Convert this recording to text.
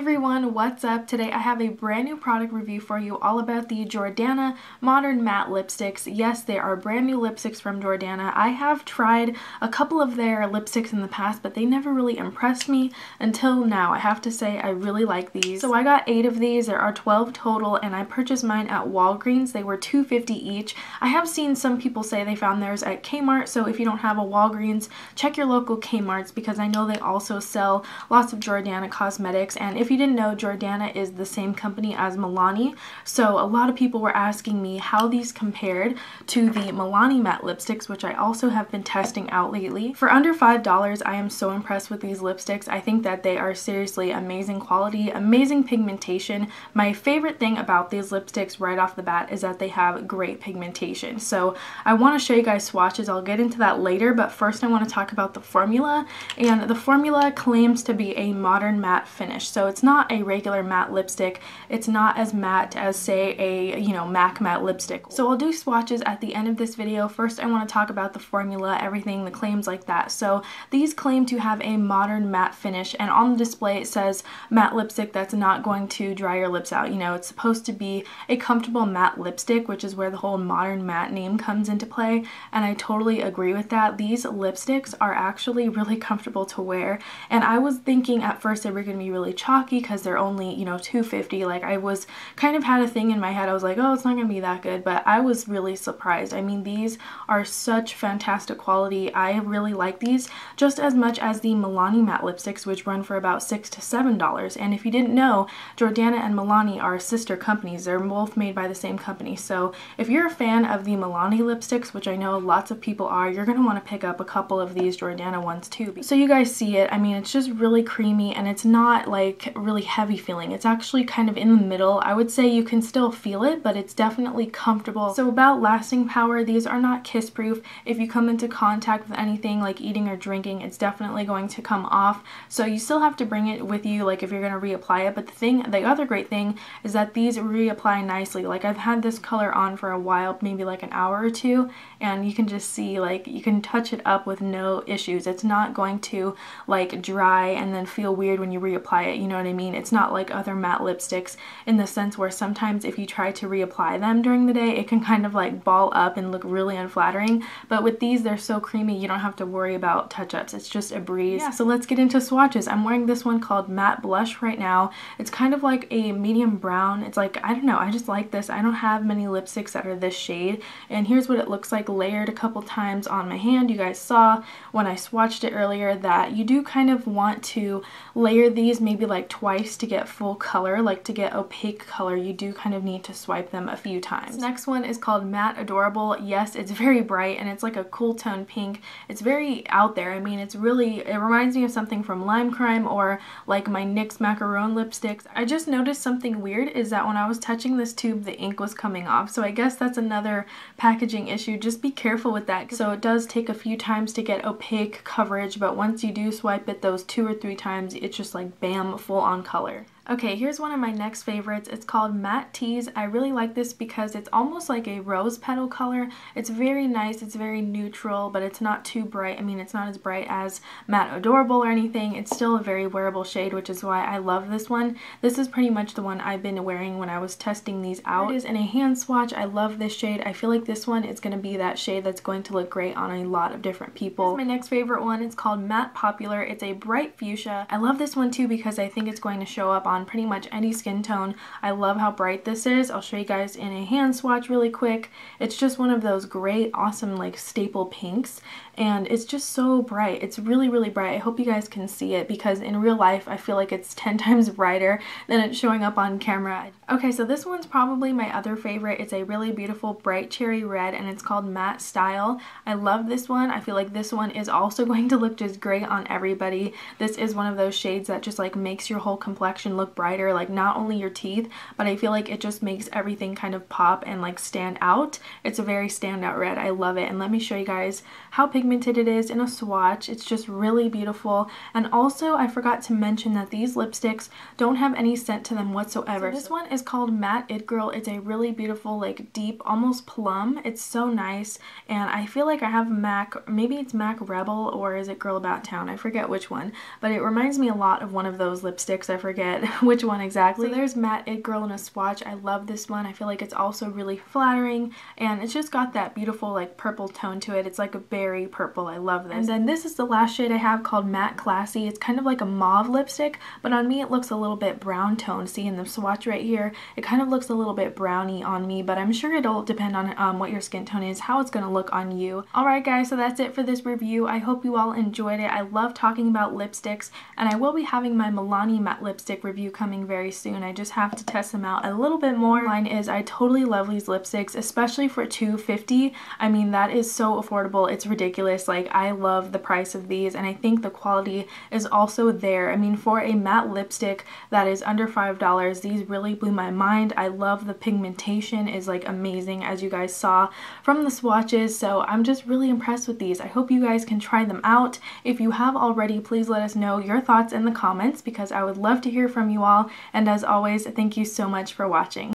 everyone, what's up? Today I have a brand new product review for you all about the Jordana Modern Matte Lipsticks. Yes, they are brand new lipsticks from Jordana. I have tried a couple of their lipsticks in the past, but they never really impressed me until now. I have to say I really like these. So I got eight of these. There are 12 total and I purchased mine at Walgreens. They were $2.50 each. I have seen some people say they found theirs at Kmart, so if you don't have a Walgreens, check your local Kmarts because I know they also sell lots of Jordana cosmetics and if if you didn't know, Jordana is the same company as Milani. So a lot of people were asking me how these compared to the Milani matte lipsticks, which I also have been testing out lately. For under $5, I am so impressed with these lipsticks. I think that they are seriously amazing quality, amazing pigmentation. My favorite thing about these lipsticks right off the bat is that they have great pigmentation. So I want to show you guys swatches. I'll get into that later, but first I want to talk about the formula. And the formula claims to be a modern matte finish. So it's it's not a regular matte lipstick. It's not as matte as say a, you know, MAC matte lipstick. So I'll do swatches at the end of this video. First I want to talk about the formula, everything, the claims like that. So these claim to have a modern matte finish and on the display it says matte lipstick that's not going to dry your lips out. You know, it's supposed to be a comfortable matte lipstick, which is where the whole modern matte name comes into play. And I totally agree with that. These lipsticks are actually really comfortable to wear. And I was thinking at first they were going to be really chalky because they're only, you know, 250 Like I was kind of had a thing in my head. I was like, oh, it's not going to be that good. But I was really surprised. I mean, these are such fantastic quality. I really like these just as much as the Milani matte lipsticks, which run for about 6 to $7. And if you didn't know, Jordana and Milani are sister companies. They're both made by the same company. So if you're a fan of the Milani lipsticks, which I know lots of people are, you're going to want to pick up a couple of these Jordana ones too. So you guys see it. I mean, it's just really creamy and it's not like really heavy feeling. It's actually kind of in the middle. I would say you can still feel it, but it's definitely comfortable. So about lasting power, these are not kiss proof. If you come into contact with anything like eating or drinking, it's definitely going to come off. So you still have to bring it with you like if you're going to reapply it. But the thing, the other great thing is that these reapply nicely. Like I've had this color on for a while, maybe like an hour or two, and you can just see like you can touch it up with no issues. It's not going to like dry and then feel weird when you reapply it. You know what I mean? It's not like other matte lipsticks in the sense where sometimes if you try to reapply them during the day, it can kind of like ball up and look really unflattering. But with these, they're so creamy, you don't have to worry about touch-ups. It's just a breeze. Yeah, so let's get into swatches. I'm wearing this one called Matte Blush right now. It's kind of like a medium brown. It's like, I don't know, I just like this. I don't have many lipsticks that are this shade. And here's what it looks like layered a couple times on my hand. You guys saw when I swatched it earlier that you do kind of want to layer these maybe like twice to get full color, like to get opaque color, you do kind of need to swipe them a few times. This next one is called Matte Adorable. Yes, it's very bright and it's like a cool tone pink. It's very out there. I mean, it's really, it reminds me of something from Lime Crime or like my NYX Macaron lipsticks. I just noticed something weird is that when I was touching this tube, the ink was coming off. So I guess that's another packaging issue. Just be careful with that. So it does take a few times to get opaque coverage, but once you do swipe it those two or three times, it's just like bam, full on color. Okay, here's one of my next favorites. It's called Matte Tease. I really like this because it's almost like a rose petal color. It's very nice, it's very neutral, but it's not too bright. I mean, it's not as bright as Matte Adorable or anything. It's still a very wearable shade, which is why I love this one. This is pretty much the one I've been wearing when I was testing these out. It is in a hand swatch. I love this shade. I feel like this one is going to be that shade that's going to look great on a lot of different people. Here's my next favorite one. It's called Matte Popular. It's a bright fuchsia. I love this one too because I think it's going to show up on pretty much any skin tone. I love how bright this is. I'll show you guys in a hand swatch really quick. It's just one of those great, awesome, like staple pinks and it's just so bright. It's really, really bright. I hope you guys can see it because in real life I feel like it's 10 times brighter than it's showing up on camera. Okay, so this one's probably my other favorite. It's a really beautiful bright cherry red and it's called Matte Style. I love this one. I feel like this one is also going to look just great on everybody. This is one of those shades that just like makes your whole complexion look brighter, like not only your teeth, but I feel like it just makes everything kind of pop and like stand out. It's a very standout red. I love it. And let me show you guys how pigmented pigmented it is in a swatch. It's just really beautiful. And also, I forgot to mention that these lipsticks don't have any scent to them whatsoever. So this one is called Matte It Girl. It's a really beautiful, like deep, almost plum. It's so nice. And I feel like I have MAC, maybe it's MAC Rebel or is it Girl About Town? I forget which one. But it reminds me a lot of one of those lipsticks. I forget which one exactly. So there's Matte It Girl in a swatch. I love this one. I feel like it's also really flattering and it's just got that beautiful like purple tone to it. It's like a berry purple. I love this. And then this is the last shade I have called Matte Classy. It's kind of like a mauve lipstick, but on me it looks a little bit brown tone. See in the swatch right here, it kind of looks a little bit browny on me, but I'm sure it'll depend on um, what your skin tone is, how it's going to look on you. Alright guys, so that's it for this review. I hope you all enjoyed it. I love talking about lipsticks, and I will be having my Milani matte lipstick review coming very soon. I just have to test them out a little bit more. Mine is I totally love these lipsticks, especially for 250 I mean, that is so affordable. It's ridiculous. Like, I love the price of these, and I think the quality is also there. I mean, for a matte lipstick that is under $5, these really blew my mind. I love the pigmentation is like amazing, as you guys saw from the swatches, so I'm just really impressed with these. I hope you guys can try them out. If you have already, please let us know your thoughts in the comments because I would love to hear from you all, and as always, thank you so much for watching.